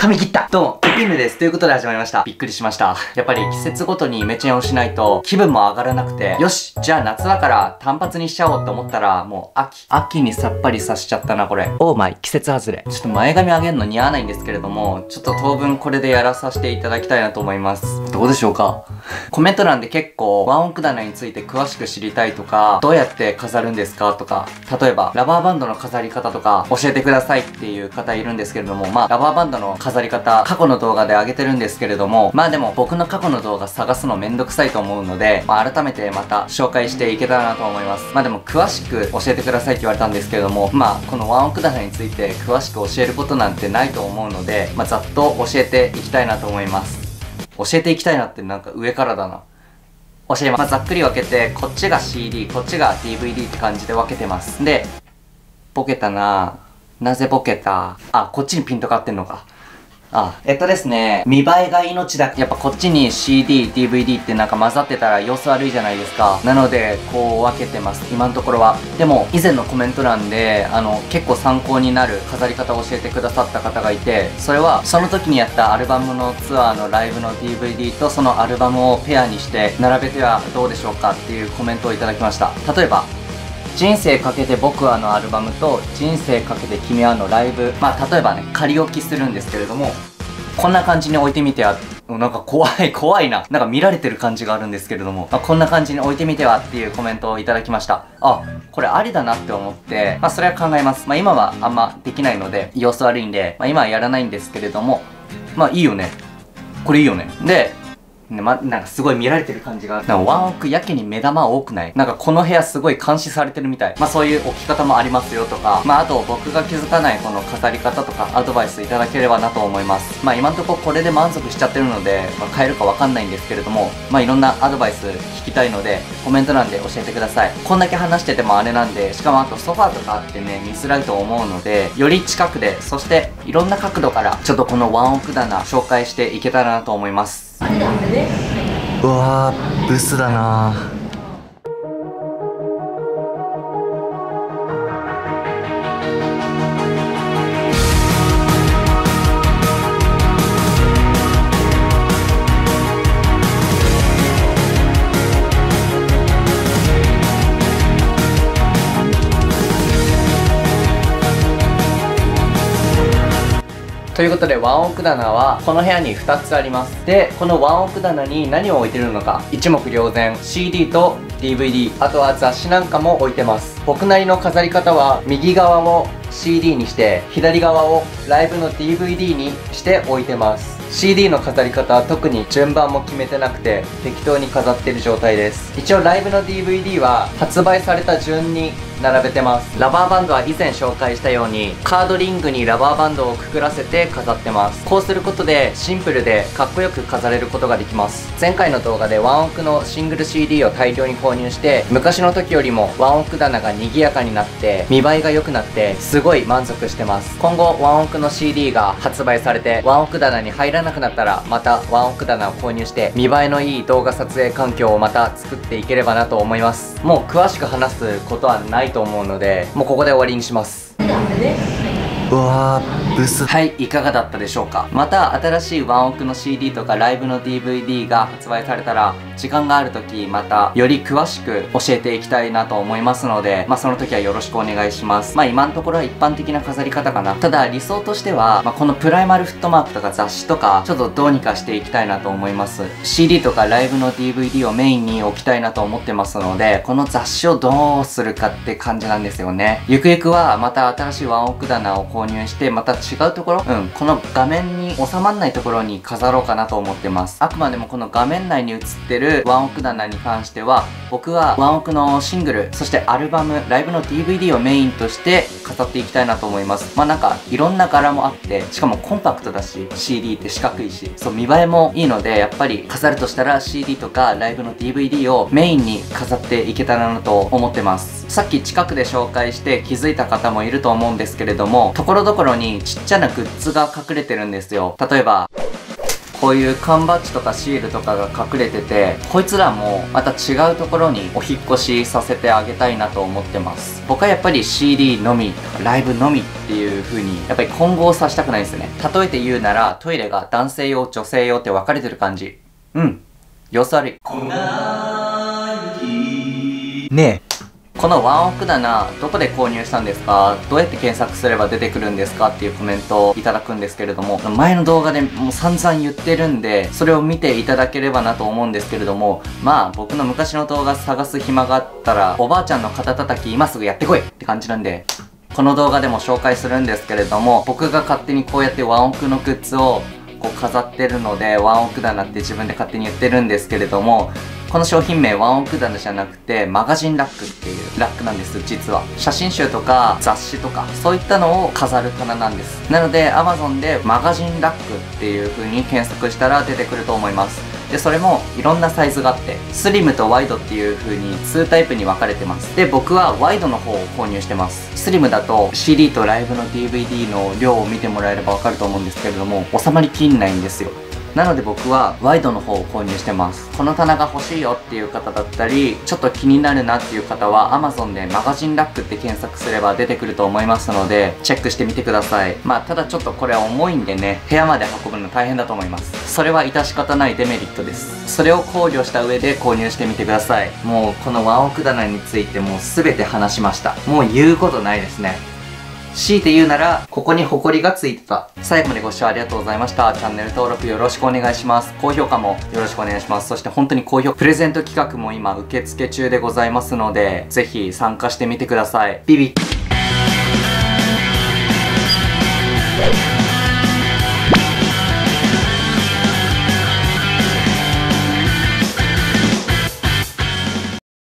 髪切ったどうも、ピピンヌです。ということで始まりました。びっくりしました。やっぱり季節ごとにイメチェンをしないと気分も上がらなくて、よしじゃあ夏だから単発にしちゃおうって思ったら、もう秋。秋にさっぱりさしちゃったな、これ。オーマイ、季節外れ。ちょっと前髪上げるの似合わないんですけれども、ちょっと当分これでやらさせていただきたいなと思います。どうでしょうか？コメント欄で結構、ワンオク棚について詳しく知りたいとか、どうやって飾るんですかとか、例えば、ラバーバンドの飾り方とか、教えてくださいっていう方いるんですけれども、まあ、ラバーバンドの飾り方、過去の動画で上げてるんですけれども、まあでも僕の過去の動画探すのめんどくさいと思うので、まあ改めてまた紹介していけたらなと思います。まあでも詳しく教えてくださいって言われたんですけれども、まあこのワンオク棚について詳しく教えることなんてないと思うので、まあざっと教えていきたいなと思います。教えていきたいなってなんか上からだな。教えます。まあ、ざっくり分けて、こっちが CD、こっちが DVD って感じで分けてます。で、ボケたななぜボケた？あ、こっちにピントかってんのか。あ、えっとですね、見栄えが命だ。やっぱこっちに CD、DVD ってなんか混ざってたら様子悪いじゃないですか。なので、こう分けてます。今のところは。でも、以前のコメント欄で、あの、結構参考になる飾り方を教えてくださった方がいて、それは、その時にやったアルバムのツアーのライブの DVD とそのアルバムをペアにして並べてはどうでしょうかっていうコメントをいただきました。例えば、人生かけて僕はのアルバムと人生かけて君はのライブまあ例えばね仮置きするんですけれどもこんな感じに置いてみてはなんか怖い、怖いな。なんか見られてる感じがあるんですけれども、まあ、こんな感じに置いてみてはっていうコメントをいただきました。あ、これありだなって思って、まあそれは考えます。まあ今はあんまできないので、様子悪いんで、まあ今はやらないんですけれども、まあいいよね。これいいよね。で、ま、なんかすごい見られてる感じが、なんかワンオクやけに目玉多くない？なんかこの部屋すごい監視されてるみたい。まあそういう置き方もありますよとか、まああと僕が気づかないこの飾り方とかアドバイスいただければなと思います。まあ今んとここれで満足しちゃってるので、まあ変えるかわかんないんですけれども、まあいろんなアドバイス聞きたいので、コメント欄で教えてください。こんだけ話しててもあれなんで、しかもあとソファーとかあってね、見づらいと思うので、より近くで、そしていろんな角度から、ちょっとこのワンオク棚紹介していけたらなと思います。うわブスだなということでワンオク棚はこの部屋に2つあります。でこのワンオク棚に何を置いてるのか一目瞭然。CD と DVD あとは雑誌なんかも置いてます。僕なりの飾り方は右側を CD にして左側をライブの DVD にして置いてます。CD の飾り方は特に順番も決めてなくて適当に飾ってる状態です。一応ライブの DVD は発売された順に並べてます。ラバーバンドは以前紹介したようにカードリングにラバーバンドをくくらせて飾ってます。こうすることでシンプルでかっこよく飾れることができます。前回の動画でワンオクのシングル CD を大量に購入して昔の時よりもワンオク棚が賑やかになって見栄えが良くなってすごい満足してます。今後ワンオクの CD が発売されてワンオク棚に入らなくなったらまたワンオク棚を購入して見栄えのいい動画撮影環境をまた作っていければなと思います。もう詳しく話すことはないと思うのでもうここで終わりにします。うわーブス。はいいかがだったでしょうか？また新しいワンオクの CD とかライブの DVD が発売されたら時間がある時またより詳しく教えていきたいなと思いますのでまあその時はよろしくお願いします。まあ今のところは一般的な飾り方かな。ただ理想としては、まあ、このプライマルフットマークとか雑誌とかちょっとどうにかしていきたいなと思います。CD とかライブの DVD をメインに置きたいなと思ってますのでこの雑誌をどうするかって感じなんですよね。ゆくゆくはまた新しいワンオク棚を購入してまた違うところ？うん。この画面に収まらないところに飾ろうかなと思ってます。あくまでもこの画面内に映ってるワンオク棚に関しては僕はワンオクのシングルそしてアルバムライブの DVD をメインとして飾っていきたいなと思います。まあなんかいろんな柄もあってしかもコンパクトだし CD って四角いしそう見栄えもいいのでやっぱり飾るとしたら CD とかライブの DVD をメインに飾っていけたらなと思ってます。さっき近くで紹介して気づいた方もいると思うんですけれどもとところどころにちっちゃなグッズが隠れてるんですよ。例えばこういう缶バッジとかシールとかが隠れててこいつらもまた違うところにお引っ越しさせてあげたいなと思ってます。僕はやっぱり CD のみとかライブのみっていう風にやっぱり混合させたくないですね。例えて言うならトイレが男性用女性用って分かれてる感じ。うん。様子悪い。ねえ。このワンオク棚どこで購入したんですか？どうやって検索すれば出てくるんですか？っていうコメントをいただくんですけれども前の動画でもう散々言ってるんでそれを見ていただければなと思うんですけれどもまあ僕の昔の動画探す暇があったらおばあちゃんの肩叩き今すぐやってこいって感じなんでこの動画でも紹介するんですけれども僕が勝手にこうやってワンオクのグッズをこう飾ってるのでワンオク棚って自分で勝手に言ってるんですけれどもこの商品名ワンオク棚じゃなくてマガジンラックっていうラックなんです実は。写真集とか雑誌とかそういったのを飾る棚なんです。なので Amazon でマガジンラックっていう風に検索したら出てくると思います。でそれもいろんなサイズがあってスリムとワイドっていう風に2タイプに分かれてます。で僕はワイドの方を購入してます。スリムだと CD とライブの DVD の量を見てもらえれば分かると思うんですけれども収まりきんないんですよ。なので僕はワイドの方を購入してます。この棚が欲しいよっていう方だったりちょっと気になるなっていう方は Amazon でマガジンラックって検索すれば出てくると思いますのでチェックしてみてください。まあただちょっとこれは重いんでね部屋まで運ぶの大変だと思います。それは致し方ないデメリットです。それを考慮した上で購入してみてください。もうこのワンオク棚についてもう全て話しました。もう言うことないですね。強いて言うなら、ここにホコリがついてた。最後までご視聴ありがとうございました。チャンネル登録よろしくお願いします。高評価もよろしくお願いします。そして本当に高評、プレゼント企画も今受付中でございますので、ぜひ参加してみてください。ビビッ